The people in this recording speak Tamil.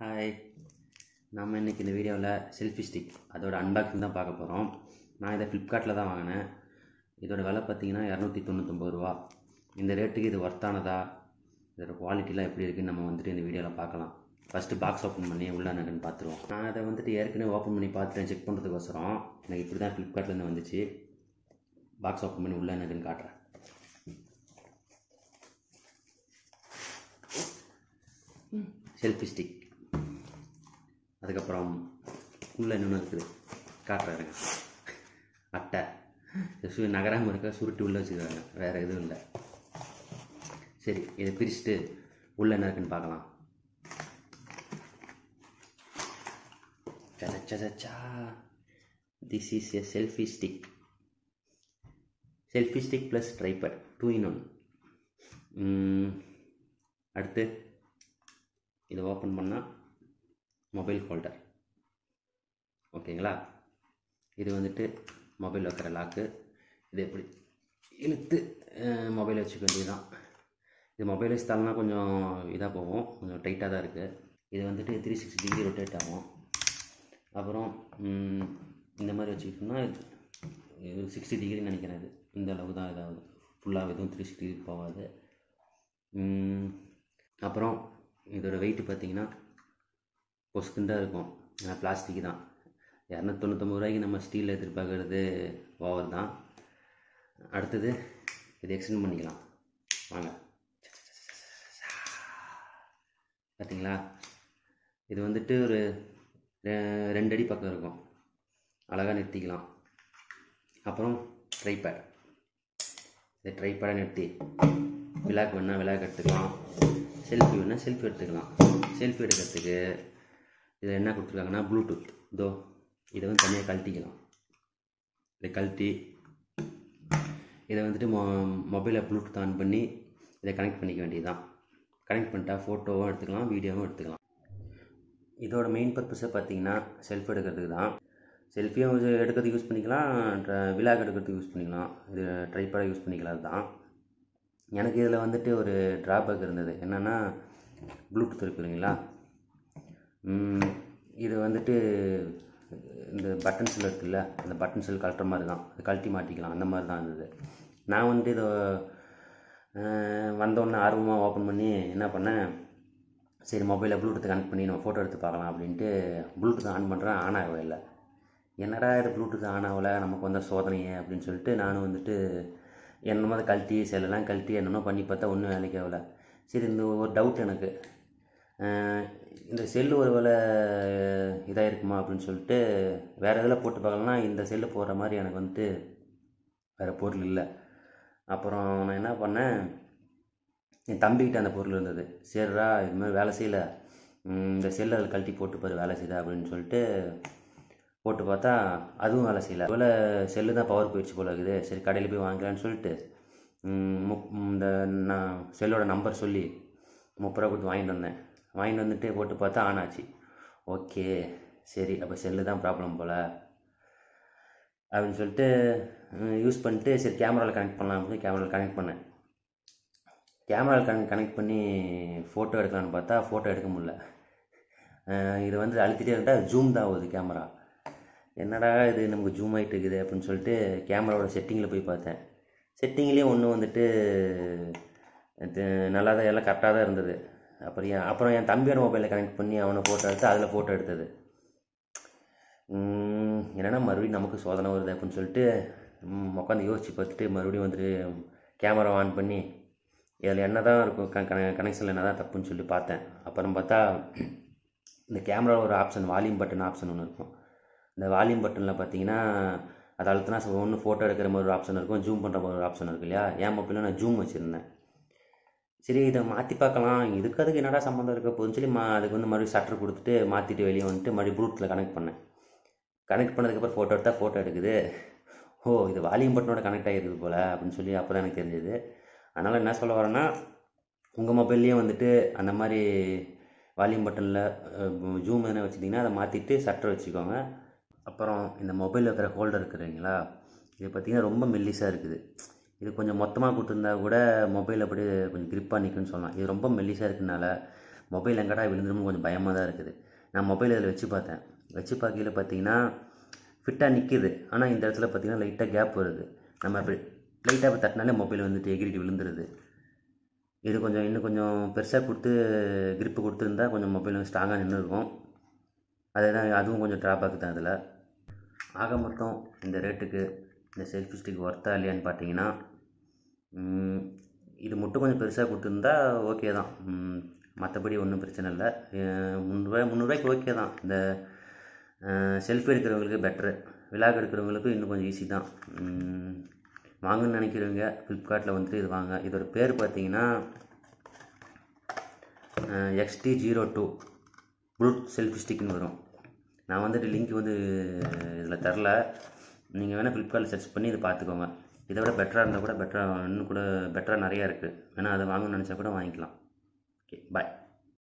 ஹாய் நம்ம இன்றைக்கி இந்த வீடியோவில் செல்ஃபி ஸ்டிக் அதோட அன்பாக்சிங் தான் பார்க்க போகிறோம் நான் இதை ஃப்ளிப்கார்ட்டில் தான் வாங்கினேன். இதோட விலை பார்த்தீங்கன்னா இரநூத்தி தொண்ணூத்தொம்பது ரூபா. இந்த ரேட்டுக்கு இது ஒர்த்தானதா இதோட குவாலிட்டிலாம் எப்படி இருக்குன்னு நம்ம வந்துட்டு இந்த வீடியோவில் பார்க்கலாம். ஃபஸ்ட்டு பாக்ஸ் ஓப்பன் பண்ணி உள்ள என்னன்னு பார்த்துருவோம். நான் அதை வந்துட்டு ஏற்கனவே ஓப்பன் பண்ணி பார்த்துட்டேன் செக் பண்ணுறதுக்கோசரம் எனக்கு இப்படி தான் ஃப்ளிப்கார்ட்லேருந்து வந்துச்சு. பாக்ஸ் ஓப்பன் பண்ணி உள்ள என்னதுன்னு காட்டுறேன். செல்ஃபி ஸ்டிக் அதுக்கப்புறம் உள்ளே இன்னொன்று இருக்குது காட்டுறாருங்க அட்டை. இது சு நகராமல் இருக்க சுருட்டி உள்ளே வச்சுக்கிறாங்க. வேறு எதுவும் இல்லை. சரி இதை பிரிச்சுட்டு உள்ளே என்ன இருக்குன்னு பார்க்கலாம். சச்சா this is a selfie stick selfie stick plus tripod two in one அடுத்து இதை ஓப்பன் பண்ணால் மொபைல் ஹோல்டர் ஓகேங்களா? இது வந்துட்டு மொபைல் வைக்கிற லாக்கு இது எப்படி இழுத்து மொபைல் வச்சுக்க வேண்டியதுதான். இது மொபைல் வச்சு தரலாம் கொஞ்சம் இதாக போகும். கொஞ்சம் டைட்டாக தான் இருக்குது இது வந்துட்டு த்ரீ சிக்ஸ்டி டிகிரி ரொட்டேட் ஆகும். அப்புறம் இந்த மாதிரி வச்சுக்கிட்டோம்னா இது சிக்ஸ்டி டிகிரின்னு நினைக்கிறேன் இது. இந்த அளவு தான் இதாகுது ஃபுல்லாக எதுவும் த்ரீ சிக்ஸ்டி டிகிரி போகாது. அப்புறம் இதோட வெயிட் பார்த்தீங்கன்னா பொசுக்குன்னு இருக்கும். ஏன்னா பிளாஸ்டிக் தான். இரநூத்தி தொண்ணூத்தொம்பது ரூபாய்க்கு நம்ம ஸ்டீலில் எதிர்பார்க்கறது ஓவர் தான். அடுத்தது இது எக்ஸ்டெண்ட் பண்ணிக்கலாம். வாங்க. பார்த்தீங்களா இது வந்துட்டு ஒரு ரெ- ரெண்டு அடி பக்கம் இருக்கும். அழகாக நிறுத்திக்கலாம். அப்புறம் ட்ரைபேட் இந்த ட்ரைபேடை நிறுத்தி விளாக் வேணால் விளாக் எடுத்துக்கலாம். செல்ஃபி வேணால் செல்ஃபி எடுத்துக்கலாம். செல்ஃபி எடுக்கிறதுக்கு இதில் என்ன கொடுத்துருக்காங்கன்னா ப்ளூடூத் இதோ இதை வந்து தனியாக கழட்டிக்கலாம் இதை கழட்டி இதை வந்துட்டு மொ மொபைலை ப்ளூடூத் ஆன் பண்ணி இதை கனெக்ட் பண்ணிக்க வேண்டியதுதான். கனெக்ட் பண்ணிட்டா ஃபோட்டோவும் எடுத்துக்கலாம் வீடியோவும் எடுத்துக்கலாம். இதோட மெயின் பர்பஸை பார்த்தீங்கன்னா செல்ஃபி எடுக்கிறதுக்கு தான். செல்ஃபியும் எடுக்கிறதுக்கு யூஸ் பண்ணிக்கலாம் விலாக் எடுக்கிறதுக்கு யூஸ் பண்ணிக்கலாம். இது ட்ரைபேடை யூஸ் பண்ணிக்கலாம் தான் எனக்கு இதில் வந்துட்டு ஒரு ட்ராபேக் இருந்தது. என்னென்னா ப்ளூடூத் இருக்கு இல்லைங்களா? இது வந்துட்டு இந்த பட்டன் செல் இருக்குல்ல அந்த பட்டன் செல் கழட்டுற மாதிரி தான் அது கழட்டி மாட்டிக்கலாம். அந்த மாதிரி தான் இருந்தது. நான் வந்துட்டு இதை வந்தோடனே ஆர்வமாக ஓப்பன் பண்ணி என்ன பண்ணேன் சரி மொபைலில் ப்ளூடூத் கனெக்ட் பண்ணி நம்ம ஃபோட்டோ எடுத்து பார்க்கலாம் அப்படின்ட்டு ப்ளூடூத் ஆன் பண்ணுறேன் ஆன் ஆகவே இல்லை. என்னடா இது ப்ளூடூத் ஆன் ஆகலை? நமக்கு வந்த சோதனையே அப்படின்னு சொல்லிட்டு நானும் வந்துட்டு என்னமோ அதை கழட்டி செல்லெல்லாம் கழட்டி என்னென்னோ பண்ணி பார்த்தா ஒன்றும் வேலைக்கு ஆகலை. சரி இந்த ஒரு டவுட் எனக்கு. இந்த செல்லு ஒரு வேலை இதாக இருக்குமா அப்படின்னு சொல்லிட்டு வேறு இதில் போட்டு பார்க்கலன்னா இந்த செல்லு போடுற மாதிரி எனக்கு வந்துட்டு வேறு பொருள் இல்லை. அப்புறம் நான் என்ன பண்ணேன் என் தம்பிக்கிட்ட அந்த பொருள் இருந்தது. சரிடா இது மாதிரி வேலை செய்யல. இந்த செல்லை அதில் கழட்டி போட்டு பாரு வேலை செய்யுதா அப்படின்னு சொல்லிட்டு போட்டு பார்த்தா அதுவும் வேலை செய்யலை. போல் செல்லு தான் பவர் போயிடுச்சு போல இருக்குது. சரி கடையில் போய் வாங்கிக்கலான்னு சொல்லிட்டு முப்- இந்த நான் செல்லோட நம்பர் சொல்லி முப்பது ரூபா கொடுத்து வாங்கிட்டு வந்தேன். வாங்கிட்டு வந்துட்டு போட்டு பார்த்தா ஆன் ஆச்சு. ஓகே சரி அப்போ செல்லு தான் ப்ராப்ளம் போல். அப்படின்னு சொல்லிட்டு யூஸ் பண்ணிட்டு சரி கேமராவில் கனெக்ட் பண்ணலாம் அப்படின்னு கேமராவில் கனெக்ட் பண்ணேன். கேமராவில் கனெக்ட் கனெக்ட் பண்ணி ஃபோட்டோ எடுக்கலான்னு பார்த்தா ஃபோட்டோ எடுக்க முடியல. இது வந்து அழுத்திட்டே இருந்தால் ஜூம் தான் ஆகுது கேமரா என்னடா இது நமக்கு ஜூம் ஆகிட்டு இருக்குது அப்படின்னு சொல்லிட்டு கேமராவோட செட்டிங்கில் போய் பார்த்தேன். செட்டிங்லேயும் ஒன்று வந்துட்டு நல்லா தான் எல்லாம் கரெக்டாக தான் இருந்தது. அப்புறம் என் அப்புறம் என் தம்பியோட மொபைலில் கனெக்ட் பண்ணி அவனை ஃபோட்டோ எடுத்து அதில் ஃபோட்டோ எடுத்தது. என்னென்னா என்னன்னா மறுபடியும் நமக்கு சோதனை வருது அப்படின்னு சொல்லிட்டு உட்காந்து யோசித்து பார்த்துட்டு மறுபடியும் வந்துட்டு கேமரா ஆன் பண்ணி இதில் என்ன தான் இருக்கும் க கனெக்ஷனில் என்ன தான் தப்புன்னு சொல்லி பார்த்தேன். அப்புறம் பார்த்தா இந்த கேமரா ஒரு ஆப்ஷன் வால்யூம் பட்டன் ஆப்ஷன் ஒன்று இருக்கும். இந்த வால்யூம் பட்டனில் பார்த்தீங்கன்னா அதை அழுத்தினா ஒன்று ஃபோட்டோ எடுக்கிற மாதிரி ஒரு ஆப்ஷன் இருக்கும் ஜூம் பண்ணுற மாதிரி ஒரு ஆப்ஷன் இருக்கு இல்லையா? என் மொபைலில் நான் ஜூம் வச்சுருந்தேன். சரி இதை மாற்றி பார்க்கலாம். இதுக்கு அதுக்கு என்னடா சம்மந்தம் இருக்க? போதுன்னு சொல்லி மா அதுக்கு வந்து மறுபடியும் ஷட்டர் கொடுத்துட்டு மாற்றிட்டு வெளியே வந்துட்டு மறுபடியும் ப்ளூடூத்தில் கனெக்ட் பண்ணேன். கனெக்ட் பண்ணதுக்கப்புறம் ஃபோட்டோ எடுத்தால் ஃபோட்டோ எடுக்குது. ஓ இது வால்யூம் பட்டனோட கனெக்ட் ஆகிருக்குது போல் அப்படின்னு சொல்லி அப்போ தான் எனக்கு தெரிஞ்சது. அதனால் என்ன சொல்ல வரேன்னா உங்கள் மொபைல்லையும் வந்துட்டு அந்த மாதிரி வால்யூம் பட்டனில் ஜூம் எதனா வச்சுட்டிங்கன்னா அதை மாற்றிட்டு ஷட்டர் வச்சுக்கோங்க. அப்புறம் இந்த மொபைலில் வைக்கிற ஹோல்டர் இருக்குதுங்களா இது பார்த்திங்கன்னா ரொம்ப மெல்லிஸாக இருக்குது. இது கொஞ்சம் மொத்தமாக கொடுத்துருந்தா கூட மொபைல் அப்படியே கொஞ்சம் grip-ஆ சொல்லலாம். இது ரொம்ப மெல்லிஸாக இருக்கனால மொபைல் எங்கடா விழுந்துரும்னு கொஞ்சம் பயமாக தான் இருக்குது. நான் மொபைல் இதில் வச்சு பார்த்தேன். வச்சு பார்க்கையில் பார்த்தீங்கன்னா ஃபிட்டாக நிற்கிது ஆனால் இந்த இடத்துல பார்த்தீங்கன்னா லைட்டாக கேப் வருது. நம்ம அப்படி லைட்டாக இப்போ தட்டினாலே மொபைல் வந்துட்டு எகிரிட்டு விழுந்துருது. இது கொஞ்சம் இன்னும் கொஞ்சம் பெருசாக கொடுத்து கிரிப்பு கொடுத்துருந்தா கொஞ்சம் மொபைல் ஸ்ட்ராங்காக நின்று இருக்கும் அதுதான் அதுவும் கொஞ்சம் ட்ராபேக் தான் அதில் ஆக மொத்தம் இந்த ரேட்டுக்கு இந்த செல்ஃபி ஸ்டிக் ஒர்த்தா இல்லையான்னு பார்த்தீங்கன்னா இது மட்டும் கொஞ்சம் பெருசாக கொடுத்துருந்தா ஓகே தான். மற்றபடி ஒன்றும் பிரச்சனை இல்லை. அஹ், முந்நூறுரூவா முந்நூறுரூவாய்க்கு ஓகே தான். இந்த செல்ஃபி எடுக்கிறவங்களுக்கு பெட்ரு விழாக் எடுக்கிறவங்களுக்கும் இன்னும் கொஞ்சம் ஈஸி தான். வாங்கன்னு நினைக்கிறவங்க ஃப்ளிப்கார்ட்டில் வந்துட்டு இது வாங்க. இதோட பேர் பார்த்தீங்கன்னா XT zero two Bluetooth selfie ஸ்டிக்னு வரும். நான் வந்துட்டு லிங்க் வந்து இதில் தரல. நீங்கள் வேணால் ஃப்ளிப்கார்ட்டில் சர்ச் பண்ணி இதை பார்த்துக்கோங்க இதை விட பெட்டராக இருந்தால் கூட பெட்டராக இன்னும் கூட பெட்டராக நிறையா இருக்குது வேணால் அதை வாங்கணும்னு நினச்சா கூட வாங்கிக்கலாம். Okay bye